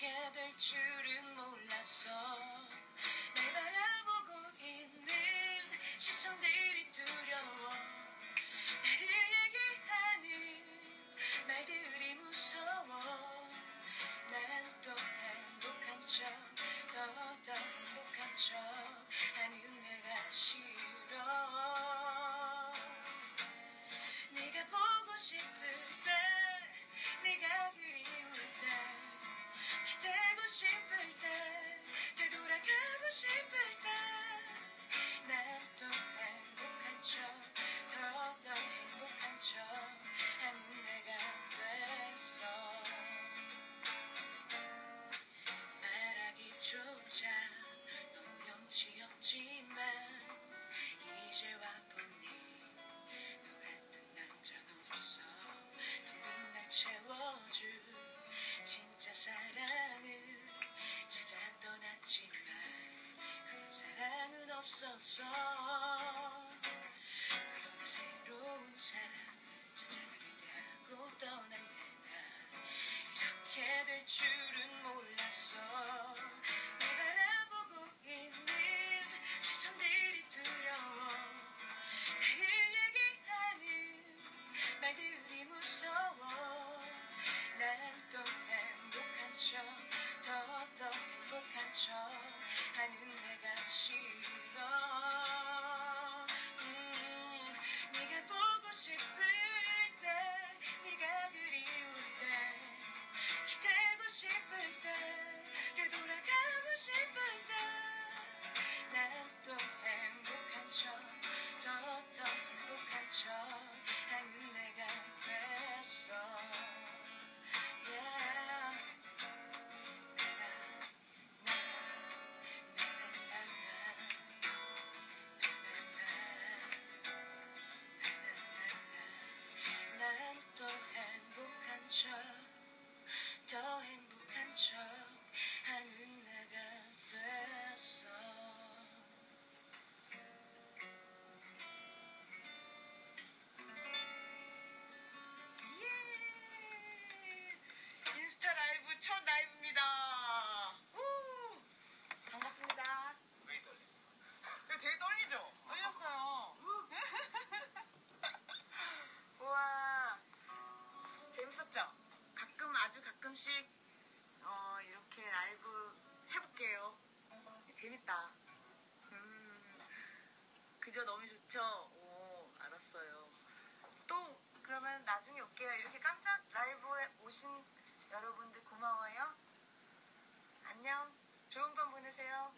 이렇게 될 줄은 몰랐어. 날 바라보고 있는 시선들이 두려워. 나를 얘기하는 말들이 무서워. 난 또 행복한 척 더더 행복한 척 하는 내가 싫어 싶을 때 되돌아가고 싶을 때난 또 행복한 척더 너는 새로운 사람 하고 떠난 내가 이렇게 될 줄은 몰랐어 첫 라이브입니다. 우! 반갑습니다. 왜 떨려? 그 되게 떨리죠? 떨렸어요. 우와. 재밌었죠? 가끔 아주 가끔씩 어, 이렇게 라이브 해볼게요. 재밌다. 음, 그저 너무 좋죠? 오, 알았어요. 또 그러면 나중에 올게요. 이렇게 깜짝 라이브에 오신 되세요.